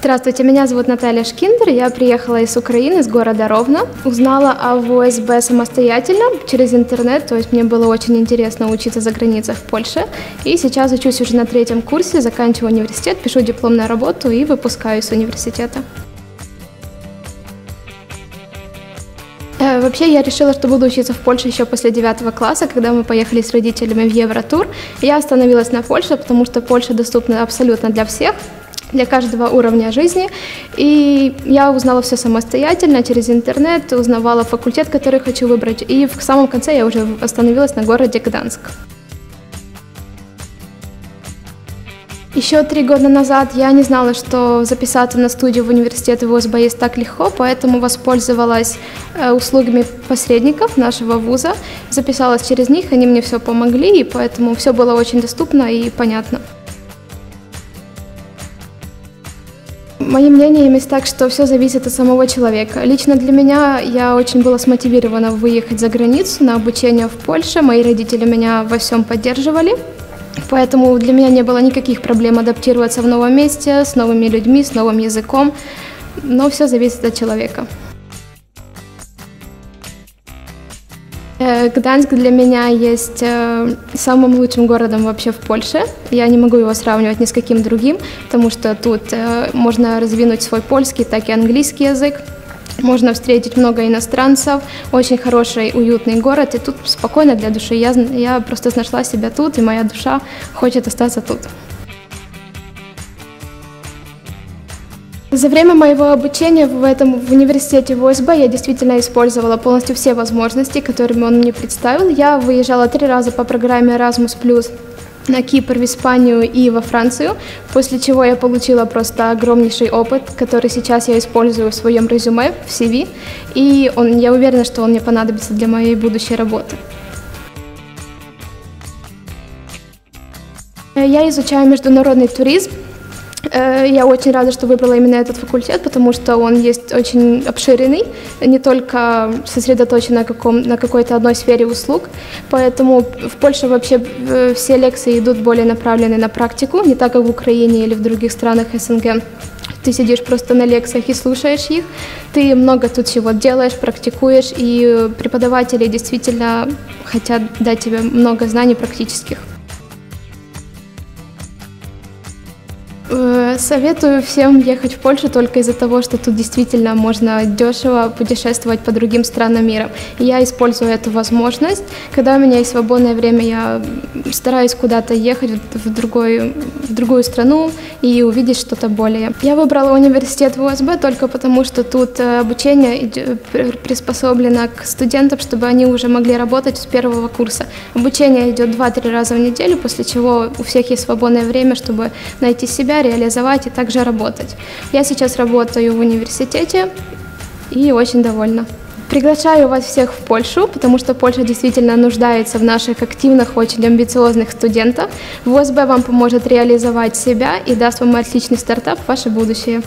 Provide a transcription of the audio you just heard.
Здравствуйте, меня зовут Наталья Шкиндер, я приехала из Украины, из города Ровно. Узнала о ВСБ самостоятельно через интернет, то есть мне было очень интересно учиться за границей в Польше. И сейчас учусь уже на третьем курсе, заканчиваю университет, пишу дипломную работу и выпускаюсь с университета. Э, вообще я решила, что буду учиться в Польше еще после девятого класса, когда мы поехали с родителями в Евротур. Я остановилась на Польше, потому что Польша доступна абсолютно для всех для каждого уровня жизни. И я узнала все самостоятельно через интернет, узнавала факультет, который хочу выбрать. И в самом конце я уже остановилась на городе Гданск. Еще три года назад я не знала, что записаться на студию в университет ВУЗ есть так легко, поэтому воспользовалась э, услугами посредников нашего вуза, записалась через них, они мне все помогли, и поэтому все было очень доступно и понятно. Моим мнением есть так, что все зависит от самого человека. Лично для меня я очень была смотивирована выехать за границу на обучение в Польше. Мои родители меня во всем поддерживали. Поэтому для меня не было никаких проблем адаптироваться в новом месте, с новыми людьми, с новым языком. Но все зависит от человека. Гданьск для меня есть э, самым лучшим городом вообще в Польше. Я не могу его сравнивать ни с каким другим, потому что тут э, можно развинуть свой польский, так и английский язык. Можно встретить много иностранцев, очень хороший, уютный город, и тут спокойно для души. Я, я просто нашла себя тут, и моя душа хочет остаться тут. За время моего обучения в этом в университете ВСБ я действительно использовала полностью все возможности, которыми он мне представил. Я выезжала три раза по программе Erasmus+, на Кипр, в Испанию и во Францию, после чего я получила просто огромнейший опыт, который сейчас я использую в своем резюме, в CV, и он, я уверена, что он мне понадобится для моей будущей работы. Я изучаю международный туризм, я очень рада, что выбрала именно этот факультет, потому что он есть очень обширный, не только сосредоточен на, каком, на какой-то одной сфере услуг. Поэтому в Польше вообще э, все лекции идут более направлены на практику, не так, как в Украине или в других странах СНГ. Ты сидишь просто на лекциях и слушаешь их, ты много тут чего делаешь, практикуешь, и преподаватели действительно хотят дать тебе много знаний практических. Советую всем ехать в Польшу только из-за того, что тут действительно можно дешево путешествовать по другим странам мира. Я использую эту возможность. Когда у меня есть свободное время, я стараюсь куда-то ехать в, другой, в другую страну и увидеть что-то более. Я выбрала университет в УСБ только потому, что тут э, обучение приспособлено к студентам, чтобы они уже могли работать с первого курса. Обучение идет 2-3 раза в неделю, после чего у всех есть свободное время, чтобы найти себя, реализовать и также работать. Я сейчас работаю в университете и очень довольна. Приглашаю вас всех в Польшу, потому что Польша действительно нуждается в наших активных, очень амбициозных студентах. ВОСБ вам поможет реализовать себя и даст вам отличный стартап в ваше будущее.